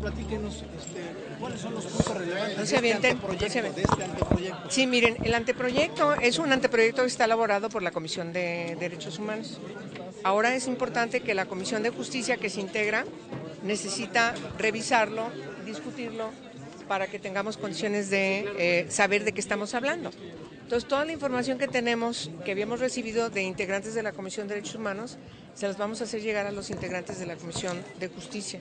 Platíquenos este, cuáles son los puntos relevantes No se de, este avienten, no se avienten. de este anteproyecto. Sí, miren, el anteproyecto es un anteproyecto que está elaborado por la Comisión de Derechos Humanos. Ahora es importante que la Comisión de Justicia que se integra necesita revisarlo, discutirlo, para que tengamos condiciones de eh, saber de qué estamos hablando. Entonces, toda la información que tenemos, que habíamos recibido de integrantes de la Comisión de Derechos Humanos, se las vamos a hacer llegar a los integrantes de la Comisión de Justicia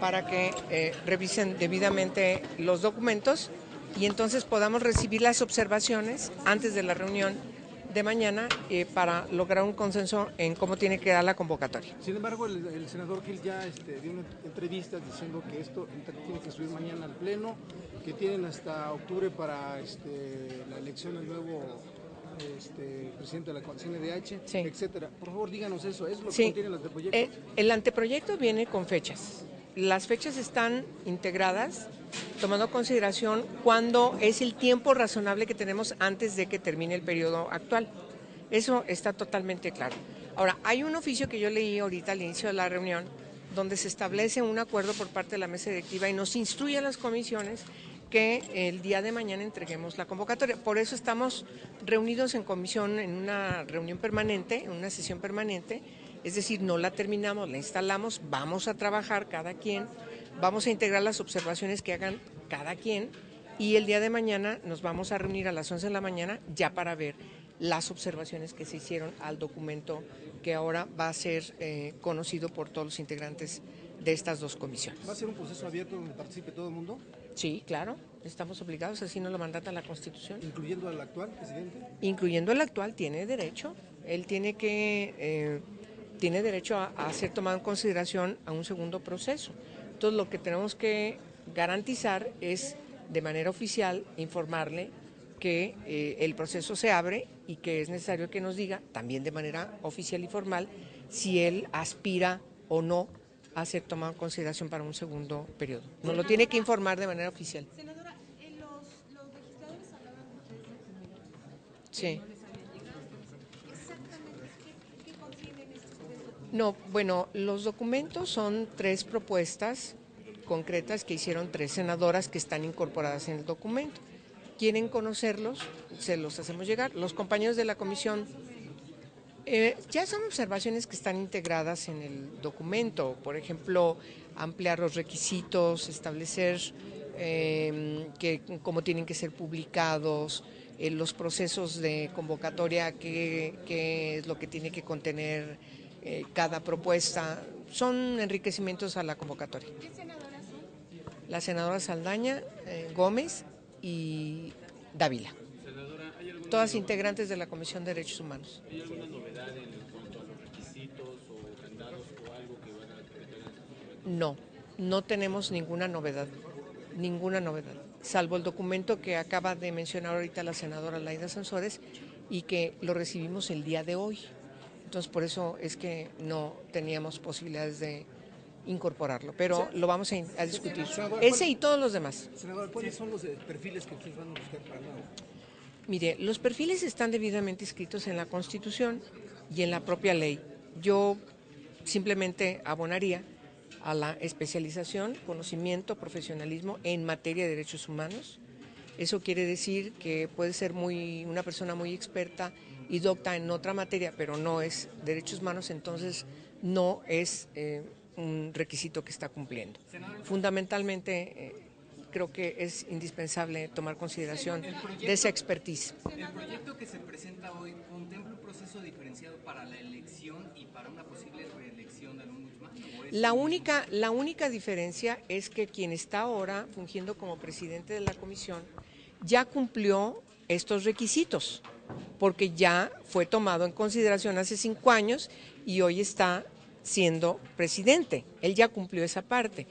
para que eh, revisen debidamente los documentos y entonces podamos recibir las observaciones antes de la reunión de mañana eh, para lograr un consenso en cómo tiene que dar la convocatoria. Sin embargo, el, senador Gil ya este, dio una entrevista diciendo que esto tiene que subir mañana al Pleno, que tienen hasta octubre para este, la elección del nuevo este, presidente de la CNDH, Sí. etcétera. Por favor, díganos eso, ¿es lo que Sí, contiene el anteproyecto? eh, el anteproyecto viene con fechas. Las fechas están integradas tomando en consideración cuándo es el tiempo razonable que tenemos antes de que termine el periodo actual. Eso está totalmente claro. Ahora, hay un oficio que yo leí ahorita al inicio de la reunión donde se establece un acuerdo por parte de la mesa directiva y nos instruye a las comisiones que el día de mañana entreguemos la convocatoria. Por eso estamos reunidos en comisión, en una reunión permanente, en una sesión permanente, es decir, no la terminamos, la instalamos, vamos a trabajar cada quien, vamos a integrar las observaciones que hagan cada quien y el día de mañana nos vamos a reunir a las 11 de la mañana ya para ver las observaciones que se hicieron al documento que ahora va a ser eh, conocido por todos los integrantes de estas dos comisiones. ¿Va a ser un proceso abierto donde participe todo el mundo, Sí, claro, estamos obligados, así nos lo mandata la Constitución. incluyendo al actual presidente? Incluyendo el actual, tiene derecho. Él tiene que eh, tiene derecho a, a ser tomado en consideración a un segundo proceso. Entonces, lo que tenemos que garantizar es, de manera oficial, informarle que eh, el proceso se abre y que es necesario que nos diga, también de manera oficial y formal, si él aspira o no a ser tomado en consideración para un segundo periodo. Nos lo tiene que informar de manera oficial. Senadora, eh, los, los legisladores hablaban de documentos. Sí. No, bueno, los documentos son tres propuestas concretas que hicieron tres senadoras que están incorporadas en el documento. ¿Quieren conocerlos? Se los hacemos llegar. Los compañeros de la comisión eh, ya son observaciones que están integradas en el documento, por ejemplo, ampliar los requisitos, establecer eh, que, cómo tienen que ser publicados, eh, los procesos de convocatoria, qué, qué es lo que tiene que contener eh, cada propuesta, son enriquecimientos a la convocatoria. ¿Qué senadoras son? La senadora Saldaña, Gómez y Dávila, todas integrantes de la Comisión de Derechos Humanos. ¿Hay alguna novedad en cuanto a los requisitos o candados o algo que van a documentos? No, no tenemos ninguna novedad, ninguna novedad, salvo el documento que acaba de mencionar ahorita la senadora Laida Sansores y que lo recibimos el día de hoy. Entonces, por eso es que no teníamos posibilidades de incorporarlo, pero lo vamos a, discutir. Ese y todos los demás. Senador, ¿cuáles son los eh, perfiles que ustedes van a buscar para nuevo? Mire, los perfiles están debidamente inscritos en la Constitución y en la propia ley. Yo simplemente abonaría a la especialización, conocimiento, profesionalismo en materia de derechos humanos. Eso quiere decir que puede ser muy una persona muy experta y docta en otra materia, pero no es derechos humanos, entonces no es eh, un requisito que está cumpliendo. Fundamentalmente, eh, creo que es indispensable tomar consideración de esa expertise. El proyecto que se presenta hoy contempla un proceso diferenciado para la elección y para una posible reelección del ombudsman. ¿o es La única, la única diferencia es que quien está ahora fungiendo como presidente de la comisión ya cumplió estos requisitos, porque ya fue tomado en consideración hace cinco años y hoy está siendo presidente. Él ya cumplió esa parte.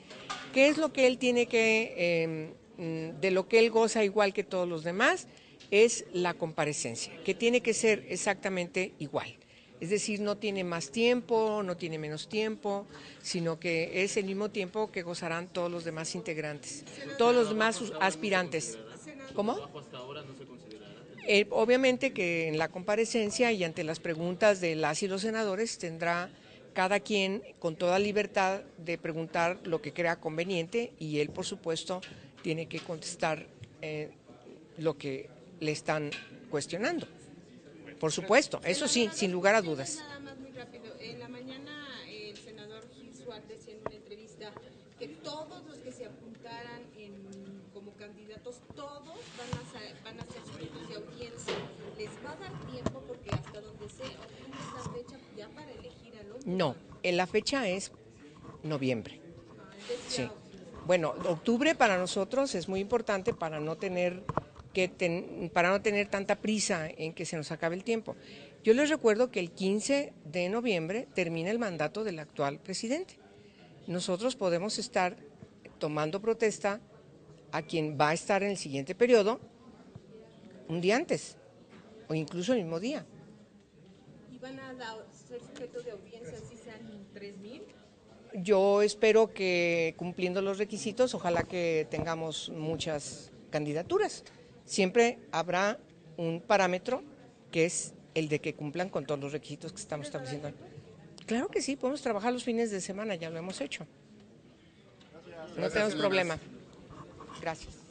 ¿Qué es lo que él tiene que, mm, de lo que él goza igual que todos los demás? Es la comparecencia, que tiene que ser exactamente igual. Es decir, no tiene más tiempo, no tiene menos tiempo, sino que es el mismo tiempo que gozarán todos los demás integrantes, todos los demás aspirantes. ¿Cómo? Eh, obviamente que en la comparecencia y ante las preguntas de las y los senadores tendrá cada quien con toda libertad de preguntar lo que crea conveniente y él, por supuesto, tiene que contestar eh, lo que le están cuestionando. Por supuesto, eso sí, sin lugar a dudas. Nada más muy rápido. En la mañana el senador Gil Suárez decía en una entrevista que todos los que se apuntaran en- como candidatos, todos van a, van a ser sujetos de audiencia. ¿Les va a dar tiempo? Porque hasta donde sé, octubre es la fecha ya para elegir al hombre. No, en la fecha es noviembre. Sí. Bueno, octubre para nosotros es muy importante para no tener que para no tener tanta prisa en que se nos acabe el tiempo. Yo les recuerdo que el 15 de noviembre termina el mandato del actual presidente. Nosotros podemos estar tomando protesta a quien va a estar en el siguiente periodo un día antes o incluso el mismo día. ¿Y van a ser sujetos de audiencia si sean 3.000? Yo espero que cumpliendo los requisitos, ojalá que tengamos muchas candidaturas. Siempre habrá un parámetro que es el de que cumplan con todos los requisitos que estamos estableciendo. Claro que sí, podemos trabajar los fines de semana, ya lo hemos hecho. No tenemos problema. Gracias.